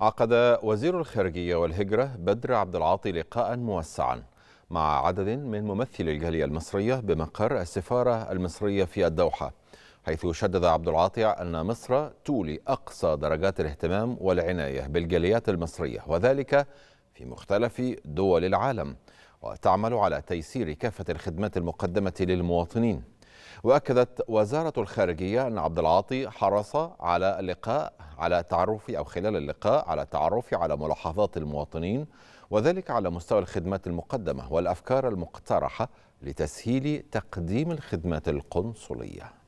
عقد وزير الخارجية والهجرة بدر عبد العاطي لقاء موسعا مع عدد من ممثلي الجالية المصرية بمقر السفارة المصرية في الدوحة حيث شدد عبد العاطي أن مصر تولي أقصى درجات الاهتمام والعناية بالجاليات المصرية وذلك في مختلف دول العالم وتعمل على تيسير كافة الخدمات المقدمة للمواطنين. وأكدت وزارة الخارجية أن عبد العاطي حرص على اللقاء على التعرف أو خلال اللقاء على التعرف على ملاحظات المواطنين وذلك على مستوى الخدمات المقدمة والأفكار المقترحة لتسهيل تقديم الخدمات القنصلية.